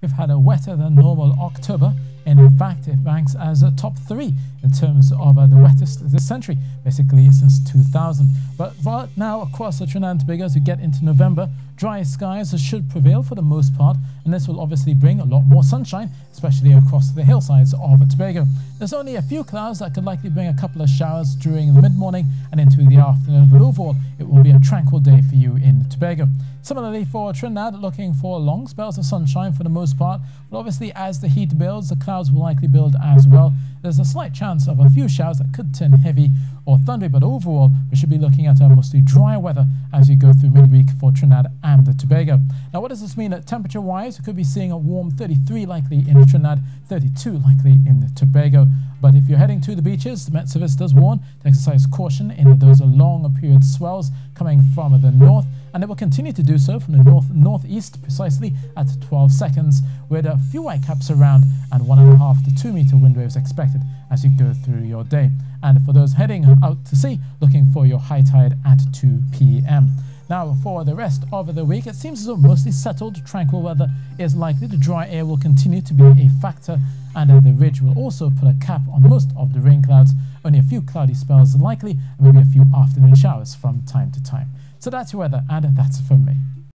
We've had a wetter than normal October, and in fact, it ranks as a top three in terms of uh, the wettest this century, basically since 2000. But right now, across the Trinidad and Tobago, as we get into November, dry skies should prevail for the most part, and this will obviously bring a lot more sunshine, especially across the hillsides of Tobago. There's only a few clouds that could likely bring a couple of showers during the mid-morning and into the afternoon, but overall, it will be a tranquil day for you in Tobago. Similarly for Trinidad, looking for long spells of sunshine for the most part, but obviously as the heat builds, the clouds will likely build as well. There's a slight chance of a few showers that could turn heavy or thundery, but overall we should be looking at a mostly dry weather as we go through midweek for Trinidad and the Tobago. Now what does this mean uh, at temperature wise? We could be seeing a warm 33 likely in Trinidad, 32 likely in the Tobago. But if you're heading to the beaches, the Met Service does warn to exercise caution in that those long period swells coming from the north and it will continue to do so from the north northeast precisely at 12 seconds with a few white caps around and one and a half to two meter waves expected as you go through your day and for those heading out to sea looking for your high tide at 2 p.m. Now, for the rest of the week, it seems as though mostly settled, tranquil weather is likely. The dry air will continue to be a factor, and the ridge will also put a cap on most of the rain clouds. Only a few cloudy spells likely, and maybe a few afternoon showers from time to time. So that's your weather, and that's from me.